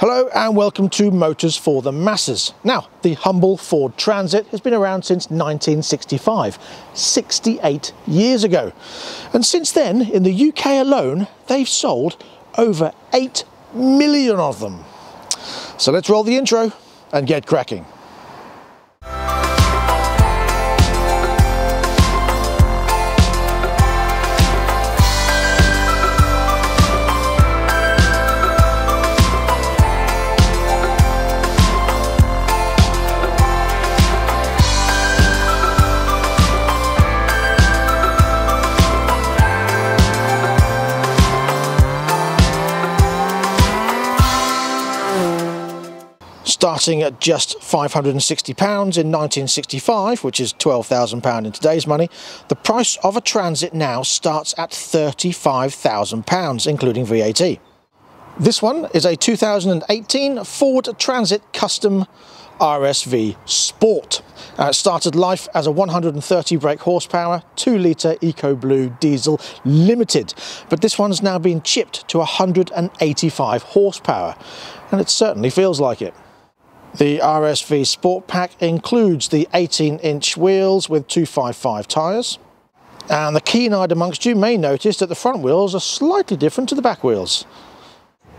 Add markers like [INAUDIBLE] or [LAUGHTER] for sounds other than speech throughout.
Hello and welcome to Motors for the Masses. Now, the humble Ford Transit has been around since 1965, 68 years ago. And since then, in the UK alone, they've sold over 8 million of them. So let's roll the intro and get cracking. Starting at just £560 in 1965, which is £12,000 in today's money, the price of a Transit now starts at £35,000, including VAT. This one is a 2018 Ford Transit Custom RSV Sport. Uh, it started life as a 130 brake horsepower, 2 litre EcoBlue diesel limited, but this one's now been chipped to 185 horsepower, and it certainly feels like it. The RSV Sport Pack includes the 18 inch wheels with 255 tyres. And the keen-eyed amongst you may notice that the front wheels are slightly different to the back wheels.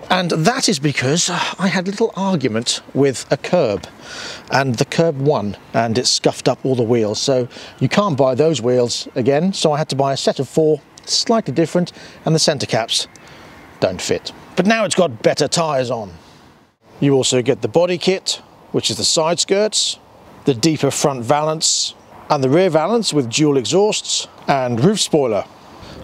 And that is because I had a little argument with a curb and the curb won and it scuffed up all the wheels. So you can't buy those wheels again. So I had to buy a set of four, slightly different, and the centre caps don't fit. But now it's got better tyres on. You also get the body kit, which is the side skirts, the deeper front valance, and the rear valance with dual exhausts and roof spoiler.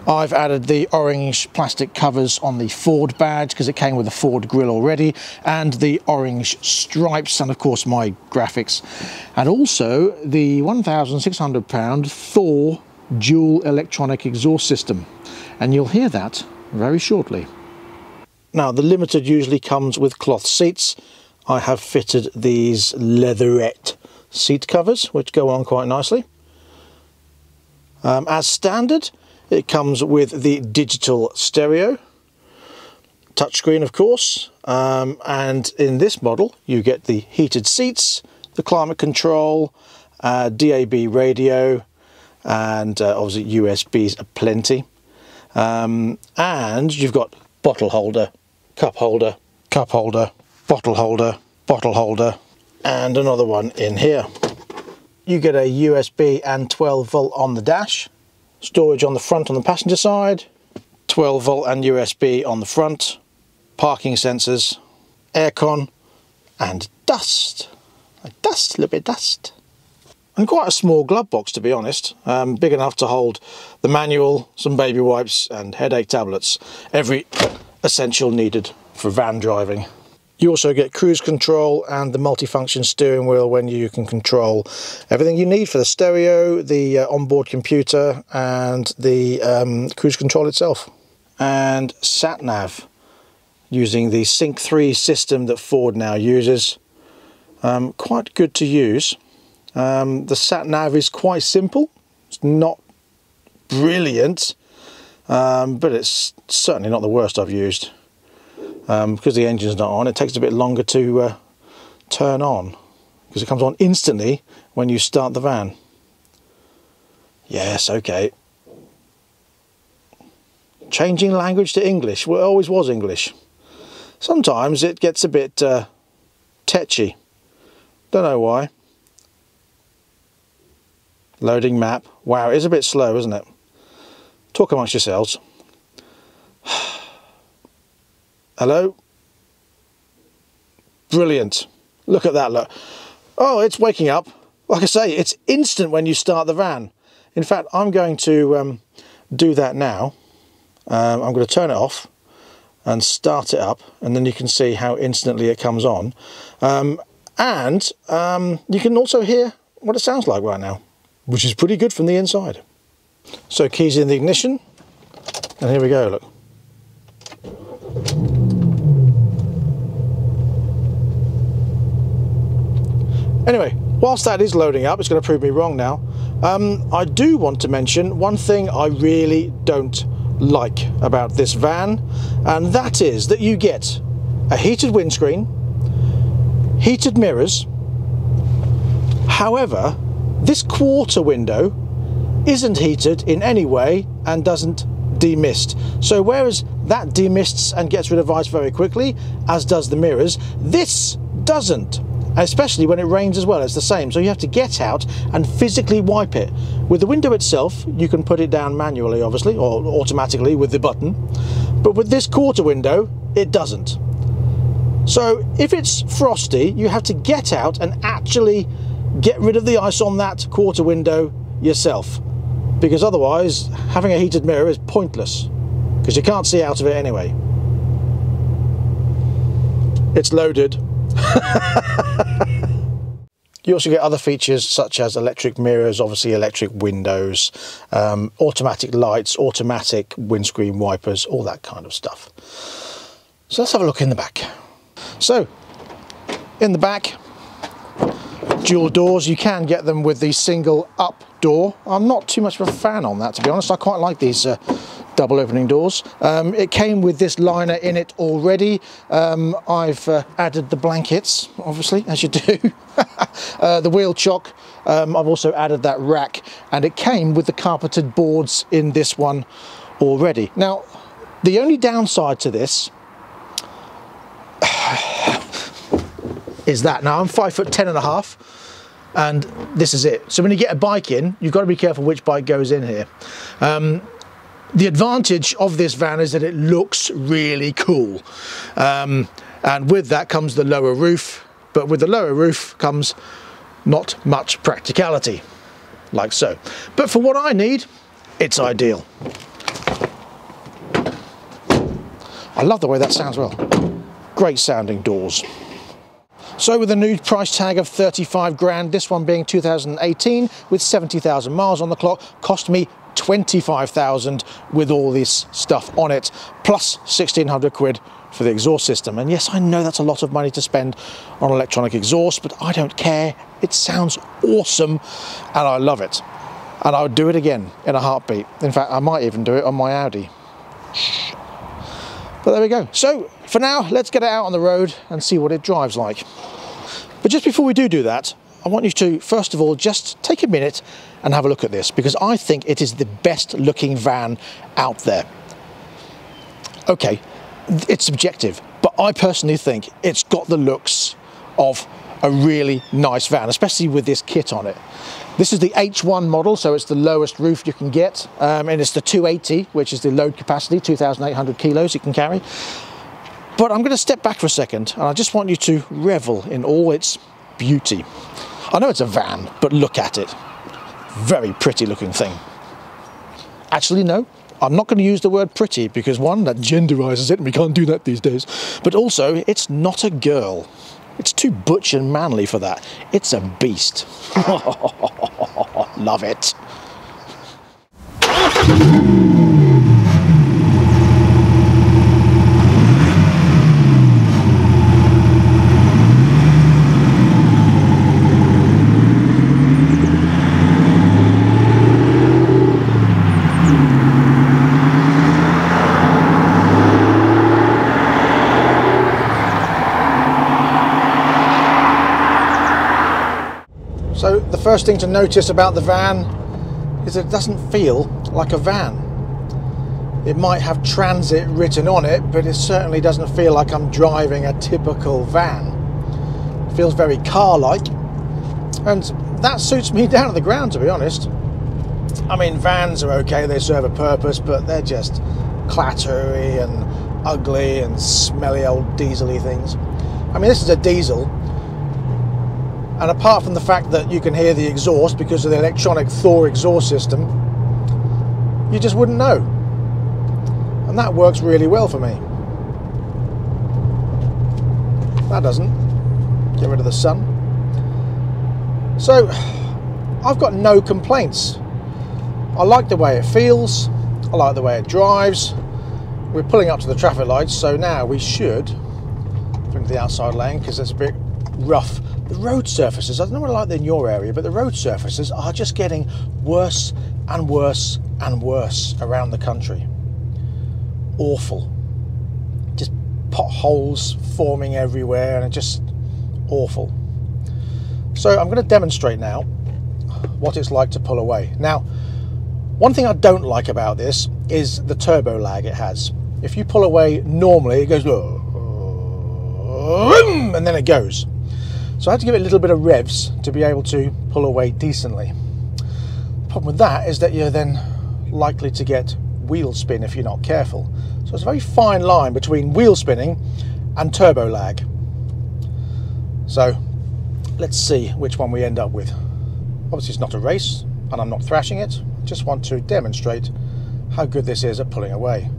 I've added the orange plastic covers on the Ford badge because it came with a Ford grille already and the orange stripes and of course my graphics and also the 1600 pound Thor dual electronic exhaust system and you'll hear that very shortly. Now the Limited usually comes with cloth seats. I have fitted these leatherette seat covers which go on quite nicely. Um, as standard it comes with the digital stereo, touchscreen of course, um, and in this model you get the heated seats, the climate control, uh, DAB radio, and uh, obviously USBs plenty. Um, and you've got bottle holder cup holder, cup holder, bottle holder, bottle holder, and another one in here. You get a USB and 12 volt on the dash, storage on the front on the passenger side, 12 volt and USB on the front, parking sensors, aircon, and dust. A dust, a little bit of dust. And quite a small glove box to be honest, um, big enough to hold the manual, some baby wipes and headache tablets. Every essential needed for van driving. You also get cruise control and the multifunction steering wheel when you can control everything you need for the stereo, the uh, onboard computer and the um, cruise control itself. And sat nav using the Sync 3 system that Ford now uses. Um, quite good to use. Um, the sat nav is quite simple. It's not brilliant, um, but it's certainly not the worst I've used um, because the engine's not on. It takes a bit longer to uh, turn on because it comes on instantly when you start the van. Yes okay. Changing language to English. Well it always was English. Sometimes it gets a bit uh, tetchy. Don't know why. Loading map. Wow it is a bit slow isn't it Talk amongst yourselves. [SIGHS] Hello? Brilliant. Look at that, look. Oh, it's waking up. Like I say, it's instant when you start the van. In fact, I'm going to um, do that now. Um, I'm going to turn it off and start it up and then you can see how instantly it comes on. Um, and um, you can also hear what it sounds like right now, which is pretty good from the inside. So keys in the ignition, and here we go, look. Anyway, whilst that is loading up, it's going to prove me wrong now. Um, I do want to mention one thing I really don't like about this van, and that is that you get a heated windscreen, heated mirrors. However, this quarter window isn't heated in any way and doesn't demist. So whereas that demists and gets rid of ice very quickly, as does the mirrors, this doesn't. Especially when it rains as well, it's the same. So you have to get out and physically wipe it. With the window itself, you can put it down manually, obviously, or automatically with the button. But with this quarter window, it doesn't. So if it's frosty, you have to get out and actually get rid of the ice on that quarter window yourself because otherwise having a heated mirror is pointless because you can't see out of it anyway. It's loaded. [LAUGHS] you also get other features such as electric mirrors, obviously electric windows, um, automatic lights, automatic windscreen wipers, all that kind of stuff. So let's have a look in the back. So, in the back, dual doors. You can get them with the single up door. I'm not too much of a fan on that, to be honest. I quite like these uh, double opening doors. Um, it came with this liner in it already. Um, I've uh, added the blankets, obviously, as you [LAUGHS] do. uh, the wheel chock, um, I've also added that rack, and it came with the carpeted boards in this one already. Now, the only downside to this [SIGHS] is that. Now, I'm five foot ten and a half, and this is it. So when you get a bike in, you've got to be careful which bike goes in here. Um, the advantage of this van is that it looks really cool. Um, and with that comes the lower roof, but with the lower roof comes not much practicality, like so. But for what I need, it's ideal. I love the way that sounds well. Great sounding doors. So with a new price tag of 35 grand, this one being 2018 with 70,000 miles on the clock, cost me 25,000 with all this stuff on it, plus 1600 quid for the exhaust system. And yes, I know that's a lot of money to spend on electronic exhaust, but I don't care. It sounds awesome and I love it. And I would do it again in a heartbeat. In fact, I might even do it on my Audi. But there we go. So for now, let's get it out on the road and see what it drives like. But just before we do do that, I want you to, first of all, just take a minute and have a look at this because I think it is the best looking van out there. Okay, it's subjective, but I personally think it's got the looks of a really nice van, especially with this kit on it. This is the H1 model, so it's the lowest roof you can get, um, and it's the 280, which is the load capacity, 2,800 kilos it can carry. But I'm going to step back for a second, and I just want you to revel in all its beauty. I know it's a van, but look at it. Very pretty looking thing. Actually, no, I'm not going to use the word pretty because one, that genderizes it, and we can't do that these days. But also, it's not a girl. It's too butch and manly for that. It's a beast. [LAUGHS] Love it. First thing to notice about the van is it doesn't feel like a van. It might have transit written on it, but it certainly doesn't feel like I'm driving a typical van. It feels very car-like, and that suits me [LAUGHS] down to the ground, to be honest. I mean, vans are okay, they serve a purpose, but they're just clattery and ugly and smelly old diesely things. I mean, this is a diesel, and apart from the fact that you can hear the exhaust because of the electronic Thor exhaust system, you just wouldn't know. And that works really well for me. That doesn't. Get rid of the sun. So, I've got no complaints. I like the way it feels. I like the way it drives. We're pulling up to the traffic lights, so now we should bring the outside lane because it's a bit rough the road surfaces, I don't know what I like in your area, but the road surfaces are just getting worse and worse and worse around the country. Awful. Just potholes forming everywhere and just awful. So I'm going to demonstrate now what it's like to pull away. Now, one thing I don't like about this is the turbo lag it has. If you pull away normally, it goes and then it goes. So I had to give it a little bit of revs to be able to pull away decently. The problem with that is that you're then likely to get wheel spin if you're not careful. So it's a very fine line between wheel spinning and turbo lag. So let's see which one we end up with. Obviously it's not a race and I'm not thrashing it. I Just want to demonstrate how good this is at pulling away.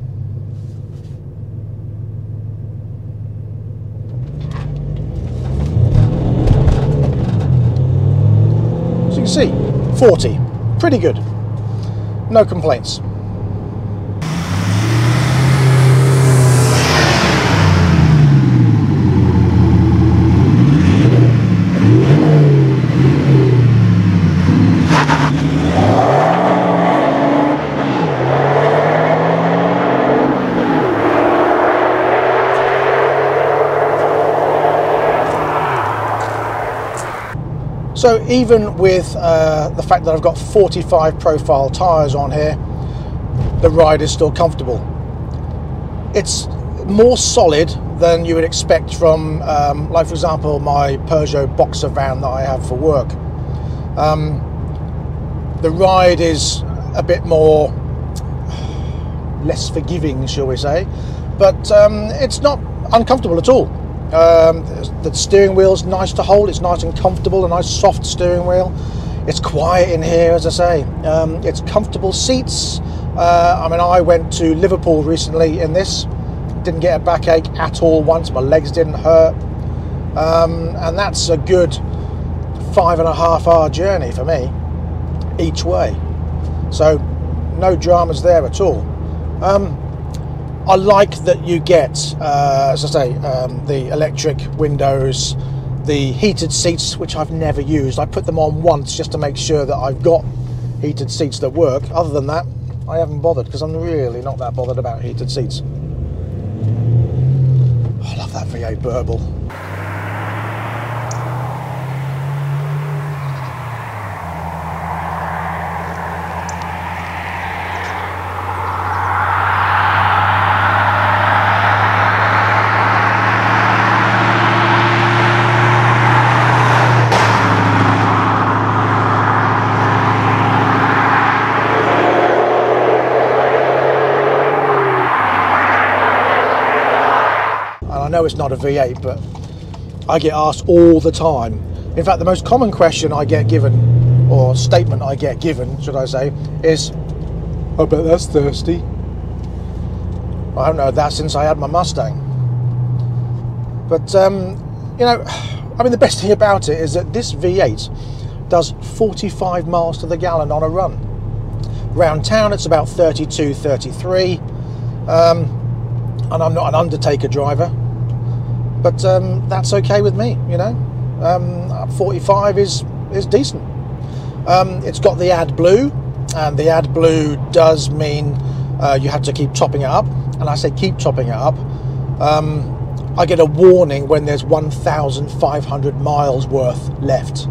So you can see, 40, pretty good. No complaints. So even with uh, the fact that I've got 45 profile tyres on here, the ride is still comfortable. It's more solid than you would expect from, um, like for example, my Peugeot Boxer van that I have for work. Um, the ride is a bit more [SIGHS] less forgiving, shall we say, but um, it's not uncomfortable at all. Um, the steering wheel's nice to hold. It's nice and comfortable. A nice soft steering wheel. It's quiet in here, as I say. Um, it's comfortable seats. Uh, I mean, I went to Liverpool recently in this. Didn't get a backache at all once. My legs didn't hurt, um, and that's a good five and a half hour journey for me each way. So, no dramas there at all. Um, I like that you get, uh, as I say, um, the electric windows, the heated seats, which I've never used. I put them on once just to make sure that I've got heated seats that work. Other than that, I haven't bothered because I'm really not that bothered about heated seats. I love that V8 burble. It's not a V8, but I get asked all the time. In fact, the most common question I get given, or statement I get given, should I say, is, I bet that's thirsty. I haven't heard that since I had my Mustang. But, um, you know, [SIGHS] I mean, the best thing about it is that this V8 does 45 miles to the gallon on a run. Round town, it's about 32, 33. Um, and I'm not an undertaker driver but um, that's okay with me. You know, um, 45 is is decent. Um, it's got the AdBlue, and the AdBlue does mean uh, you have to keep topping it up. And I say keep topping it up. Um, I get a warning when there's 1,500 miles worth left.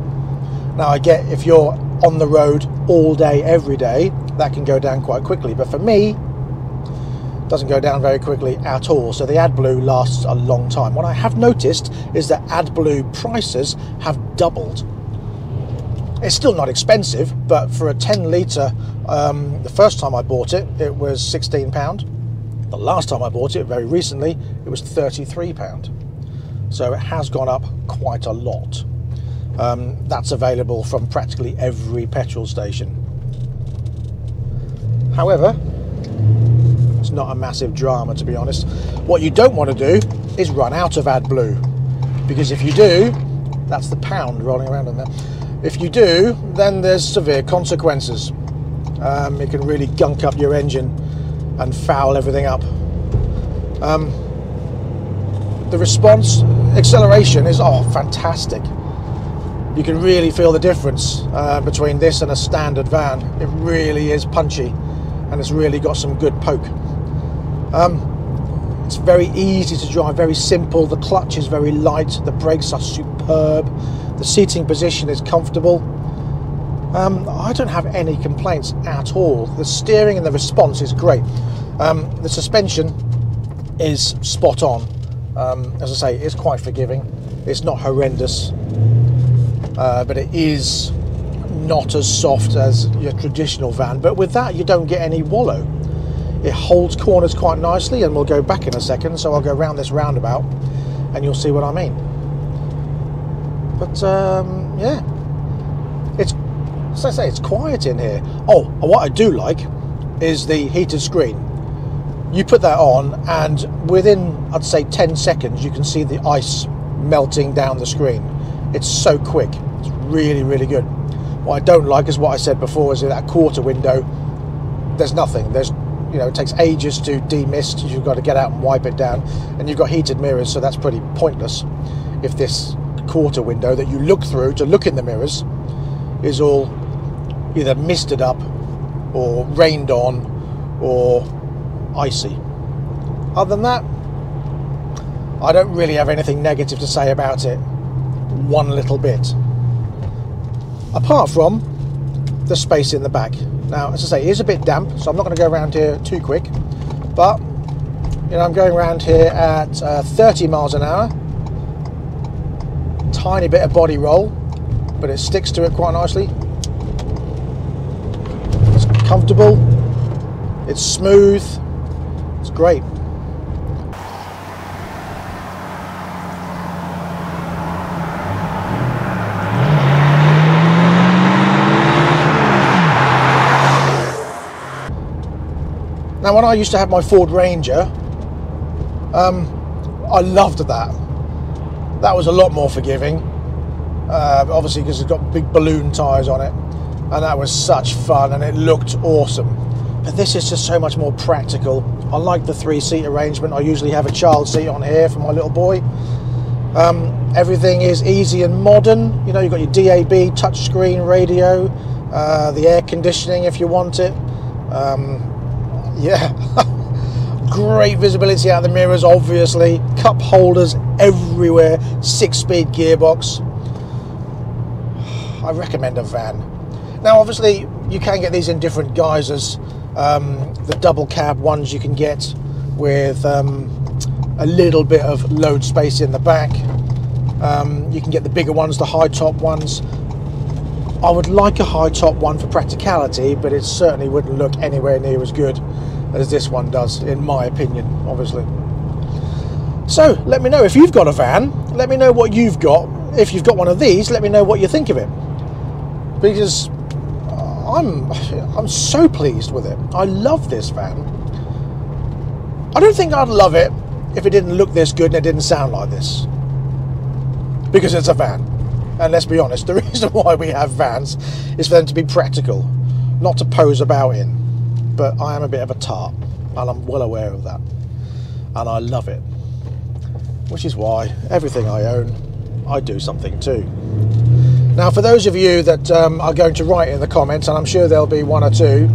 Now I get if you're on the road all day, every day, that can go down quite quickly. But for me, doesn't go down very quickly at all. So the AdBlue lasts a long time. What I have noticed is that AdBlue prices have doubled. It's still not expensive, but for a 10 litre, um, the first time I bought it, it was £16. The last time I bought it, very recently, it was £33. So it has gone up quite a lot. Um, that's available from practically every petrol station. However, not a massive drama, to be honest. What you don't want to do is run out of AdBlue, because if you do, that's the pound rolling around in there. If you do, then there's severe consequences. Um, it can really gunk up your engine and foul everything up. Um, the response acceleration is oh fantastic. You can really feel the difference uh, between this and a standard van. It really is punchy, and it's really got some good poke. Um, It's very easy to drive, very simple. The clutch is very light. The brakes are superb. The seating position is comfortable. Um, I don't have any complaints at all. The steering and the response is great. Um, the suspension is spot on. Um, as I say, it's quite forgiving. It's not horrendous, uh, but it is not as soft as your traditional van. But with that, you don't get any wallow. It holds corners quite nicely, and we'll go back in a second. So I'll go around this roundabout, and you'll see what I mean. But um, yeah, it's as I say, it's quiet in here. Oh, what I do like is the heated screen. You put that on, and within I'd say 10 seconds, you can see the ice melting down the screen. It's so quick. It's really, really good. What I don't like is what I said before is that quarter window. There's nothing. There's you know, it takes ages to demist. You've got to get out and wipe it down, and you've got heated mirrors, so that's pretty pointless. If this quarter window that you look through to look in the mirrors is all either misted up or rained on or icy. Other than that, I don't really have anything negative to say about it, one little bit. Apart from the space in the back. Now, as I say, it is a bit damp, so I'm not going to go around here too quick, but you know, I'm going around here at uh, 30 miles an hour. Tiny bit of body roll, but it sticks to it quite nicely It's comfortable, it's smooth, it's great. Now, when I used to have my Ford Ranger, um, I loved that. That was a lot more forgiving, uh, obviously because it's got big balloon tyres on it and that was such fun and it looked awesome. But this is just so much more practical. I like the three seat arrangement. I usually have a child seat on here for my little boy. Um, everything is easy and modern. You know, you've got your DAB touchscreen radio, uh, the air conditioning if you want it. Um, yeah, [LAUGHS] great visibility out of the mirrors, obviously. Cup holders everywhere, six speed gearbox. [SIGHS] I recommend a van. Now, obviously, you can get these in different guises. Um, the double cab ones you can get with um, a little bit of load space in the back. Um, you can get the bigger ones, the high top ones. I would like a high top one for practicality, but it certainly wouldn't look anywhere near as good as this one does, in my opinion, obviously. So let me know if you've got a van. Let me know what you've got. If you've got one of these, let me know what you think of it. Because I'm I'm so pleased with it. I love this van. I don't think I'd love it if it didn't look this good and it didn't sound like this. Because it's a van. And let's be honest, [LAUGHS] the reason why we have vans is for them to be practical, not to pose about in. But I am a bit of a tart, and I'm well aware of that. And I love it. Which is why everything I own, I do something too. Now, for those of you that um, are going to write in the comments, and I'm sure there'll be one or two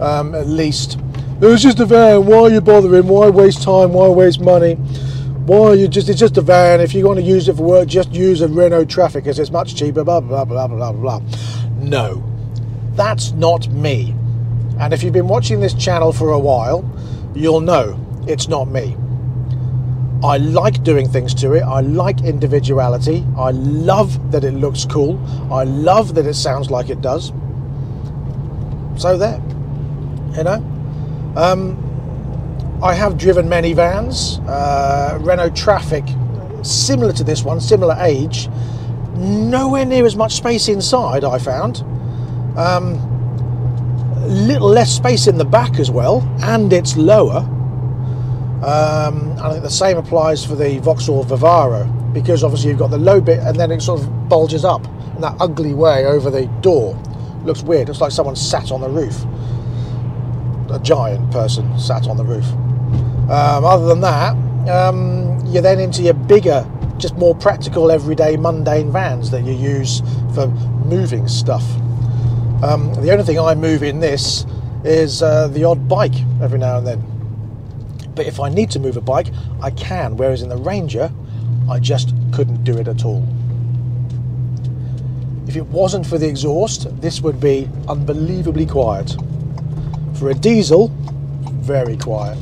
um, at least, it was just a van. Why are you bothering? Why waste time? Why waste money? Why you just? It's just a van. If you want to use it for work, just use a Renault Trafic because it's much cheaper. Blah blah blah blah blah blah. No, that's not me. And if you've been watching this channel for a while, you'll know it's not me. I like doing things to it. I like individuality. I love that it looks cool. I love that it sounds like it does. So there, you know. Um, I have driven many vans. Uh, Renault Trafic, similar to this one, similar age. Nowhere near as much space inside. I found. Um, little less space in the back as well, and it's lower. Um, I think the same applies for the Vauxhall Vivaro because obviously you've got the low bit and then it sort of bulges up in that ugly way over the door. Looks weird. Looks like someone sat on the roof. A giant person sat on the roof. Um, other than that, um, you're then into your bigger, just more practical, everyday, mundane vans that you use for moving stuff. Um, the only thing I move in this is uh, the odd bike every now and then But if I need to move a bike, I can. Whereas in the Ranger, I just couldn't do it at all. If it wasn't for the exhaust, this would be unbelievably quiet. For a diesel, very quiet.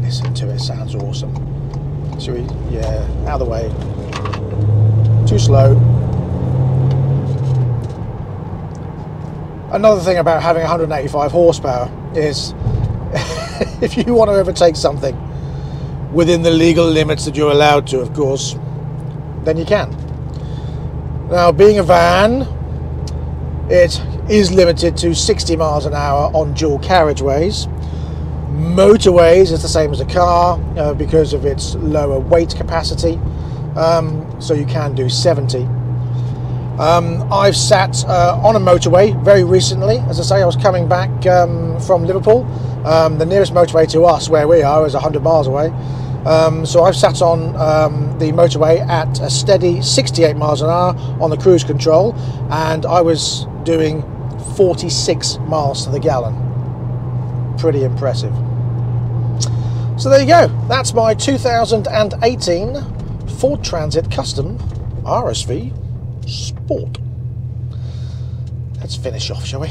Listen to it, sounds awesome. Should we, yeah, out of the way. Too slow. Another thing about having 185 horsepower is [LAUGHS] if you want to overtake something within the legal limits that you're allowed to, of course, then you can. Now, being a van, it is limited to 60 miles an hour on dual carriageways. Motorways is the same as a car uh, because of its lower weight capacity, um, so you can do 70. Um, I've sat uh, on a motorway very recently. As I say, I was coming back um, from Liverpool. Um, the nearest motorway to us, where we are, is 100 miles away. Um, so I've sat on um, the motorway at a steady 68 miles an hour on the cruise control, and I was doing 46 miles to the gallon. Pretty impressive. So there you go. That's my 2018 Ford Transit Custom RSV Sport. Let's finish off, shall we?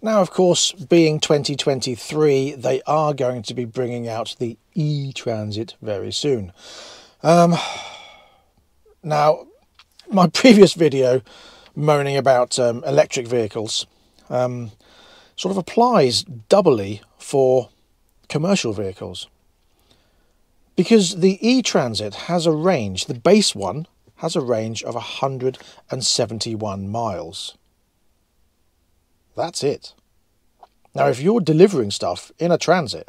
Now, of course, being 2023, they are going to be bringing out the e-transit very soon. Um, now, my [LAUGHS] previous video moaning about um, electric vehicles um, sort of applies doubly for commercial vehicles. Because the e-transit has a range, the base one has a range of 171 miles. That's it. Now, if you're delivering stuff in a transit,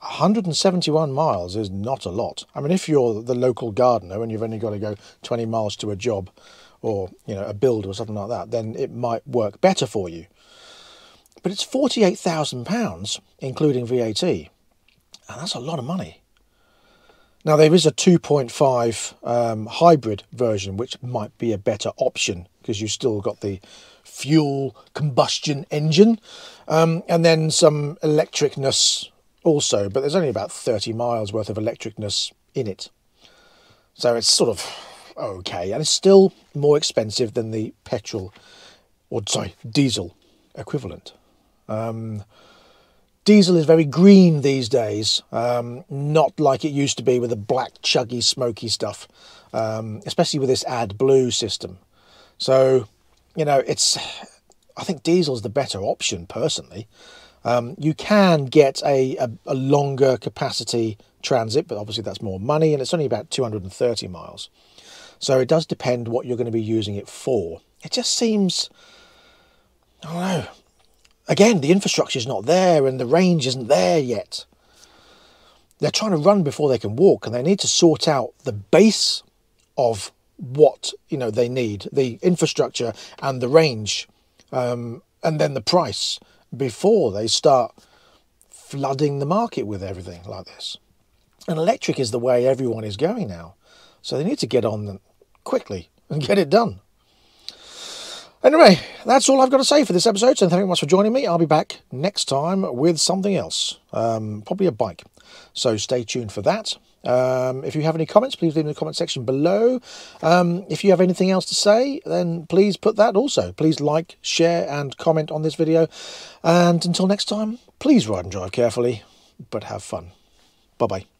171 miles is not a lot. I mean, if you're the local gardener and you've only got to go 20 miles to a job or, you know, a build or something like that, then it might work better for you. But it's £48,000, including VAT. And that's a lot of money. Now, there is a 2.5 um, hybrid version, which might be a better option because you've still got the fuel combustion engine um, and then some electricness also, but there's only about 30 miles worth of electricness in it. So it's sort of okay, and it's still more expensive than the petrol, or sorry, diesel equivalent. Um, diesel is very green these days, um, not like it used to be with the black, chuggy, smoky stuff, um, especially with this AdBlue system. So, you know, it's I think diesel's the better option personally. Um, you can get a, a, a, longer capacity transit, but obviously that's more money, and it's only about 230 miles. So it does depend what you're going to be using it for. It just seems, I don't know. Again, the infrastructure is not there, and the range isn't there yet. They're trying to run before they can walk, and they need to sort out the base of what you know they need, the infrastructure and the range um, and then the price before they start flooding the market with everything like this. And electric is the way everyone is going now. So they need to get on quickly and get it done. Anyway, that's all I've got to say for this episode. So thank you very much for joining me. I'll be back next time with something else, um, probably a bike. So stay tuned for that. Um, if you have any comments, please leave them in the comment section below. Um, if you have anything else to say, then please put that also. Please like, share, and comment on this video. And until next time, please ride and drive carefully, but have fun. Bye bye.